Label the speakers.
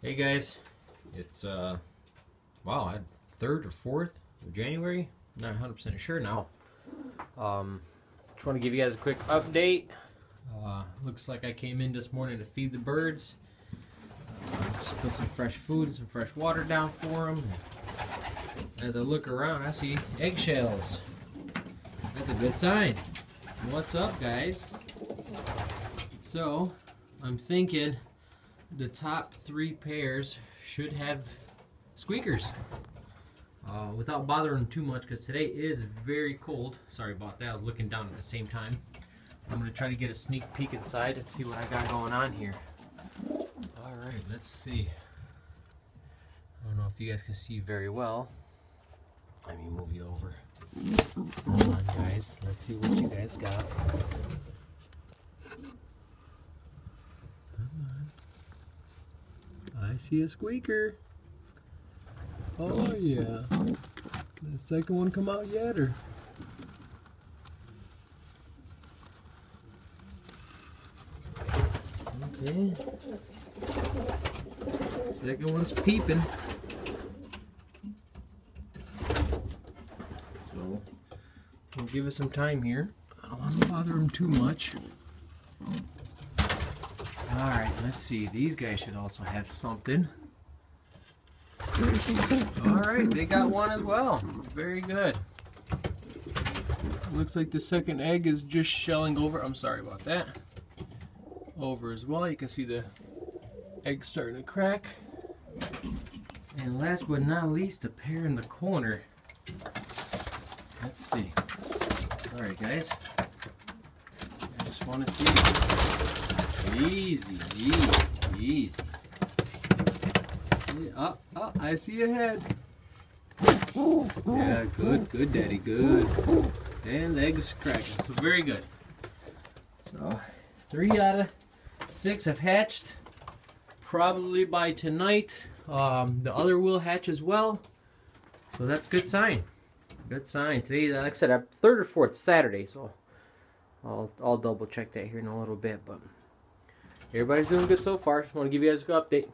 Speaker 1: Hey guys, it's uh, wow, third or fourth of January. Not 100 percent sure now. Um, just want to give you guys a quick update. Uh, looks like I came in this morning to feed the birds. Uh, just put some fresh food and some fresh water down for them. As I look around, I see eggshells. That's a good sign. What's up, guys? So, I'm thinking the top three pairs should have squeakers. Uh, without bothering too much, because today is very cold. Sorry about that, I was looking down at the same time. I'm going to try to get a sneak peek inside and see what I got going on here. Alright, let's see. I don't know if you guys can see very well. Let me move you over. Hold on, guys. Let's see what you guys got. See a squeaker. Oh yeah. The second one come out yet or? Okay. Second one's peeping. So we'll give it some time here. I don't want to bother him too much. Alright, let's see. These guys should also have something. Alright, they got one as well. Very good. Looks like the second egg is just shelling over. I'm sorry about that. Over as well. You can see the egg starting to crack. And last but not least, the pair in the corner. Let's see. Alright, guys. I just want to see. Easy, easy, easy. Oh, oh, I see a head. Yeah, good, good, daddy, good. And legs cracking, so very good. So, three out of six have hatched. Probably by tonight. Um, the other will hatch as well. So that's good sign. Good sign. Today, like I said, third or fourth Saturday, so I'll, I'll double check that here in a little bit. But Everybody's doing good so far. Just want to give you guys a good update.